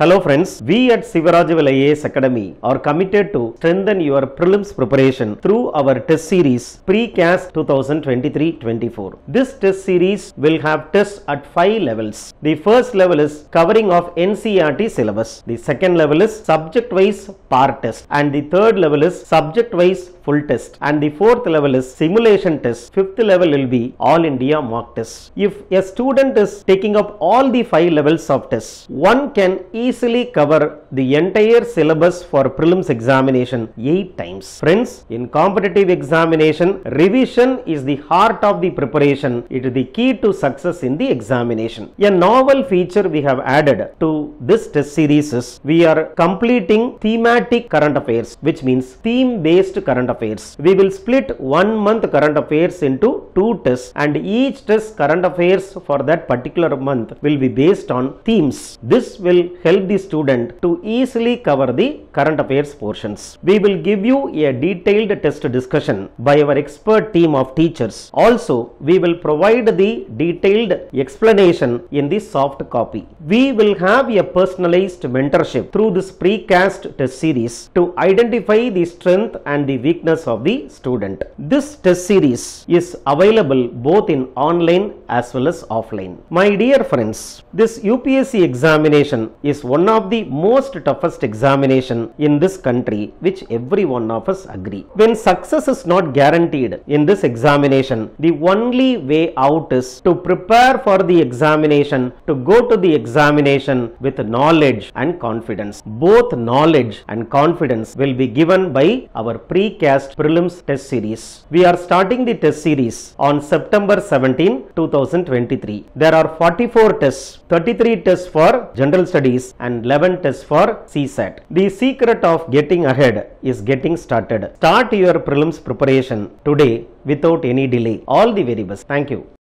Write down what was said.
Hello friends, we at Sivarajavel IAS Academy are committed to strengthen your prelims preparation through our test series Precast 2023-24. This test series will have tests at five levels. The first level is covering of NCRT syllabus. The second level is subject-wise part test and the third level is subject-wise full test and the fourth level is simulation test. Fifth level will be all India mock test. If a student is taking up all the five levels of tests, one can easily cover the entire syllabus for prelims examination eight times. Friends, in competitive examination, revision is the heart of the preparation. It is the key to success in the examination. A novel feature we have added to this test series is we are completing thematic current affairs, which means theme based current affairs. We will split one month current affairs into two tests, and each test current affairs for that particular month will be based on themes. This will help the student to easily cover the current affairs portions. We will give you a detailed test discussion by our expert team of teachers. Also, we will provide the detailed explanation in the soft copy. We will have a personalized mentorship through this precast test series to identify the strength and the weakness of the student. This test series is available both in online as well as offline. My dear friends, this UPSC examination is one of the most toughest examination in this country which every one of us agree. When success is not guaranteed in this examination, the only way out is to prepare for the examination, to go to the examination with knowledge and confidence. Both knowledge and confidence will be given by our precast prelims test series. We are starting the test series on September 17, 2023. There are 44 tests, 33 tests for general studies and 11 tests for CSAT. The secret of getting ahead is getting started. Start your prelims preparation today without any delay. All the very best. Thank you.